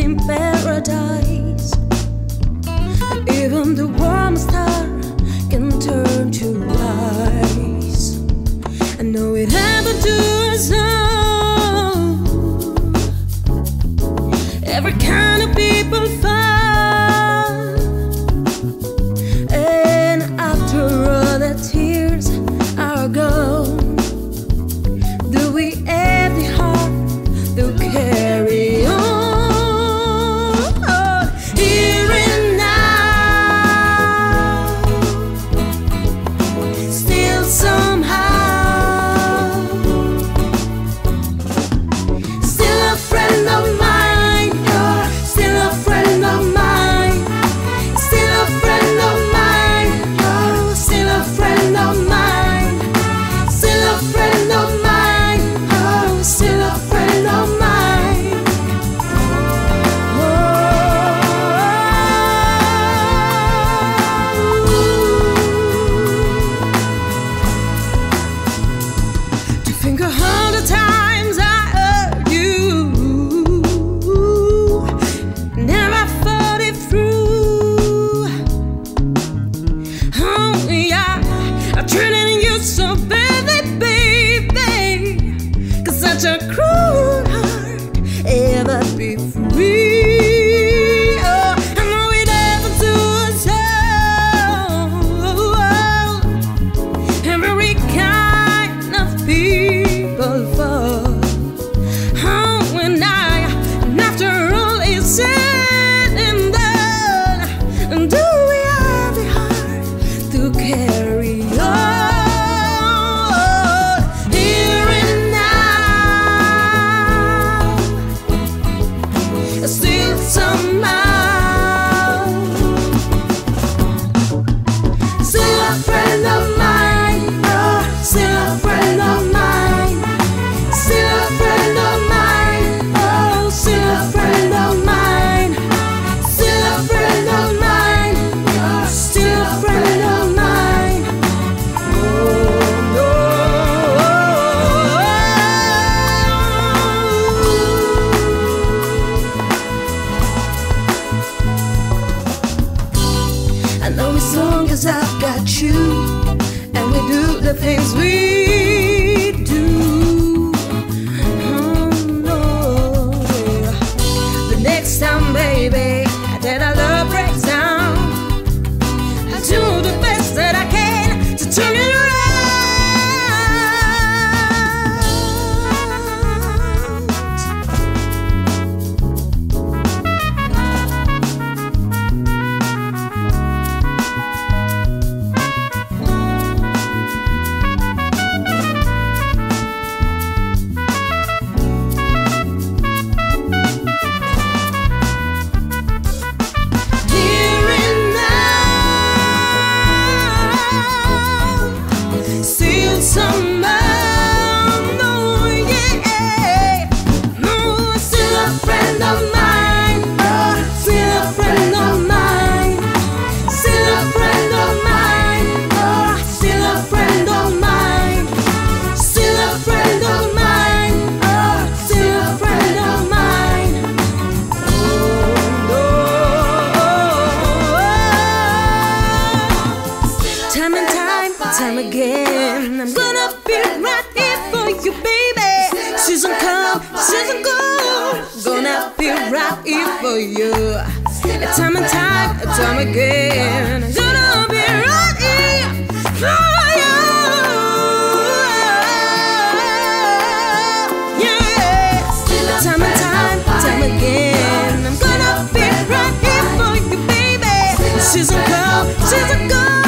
in paradise. Even the warm star can turn to ice. I know it happened to us all. Every kind. long as I've got you, and we do the things we do. Oh, no. The next time, baby, that I love. time again. I'm gonna be right here for you, baby. Season come, season go. Gonna be right here for you. Time and time, time again. Gonna be right here for you. Yeah. Time and time, time again. I'm gonna be right here for you, baby. Season come, season go.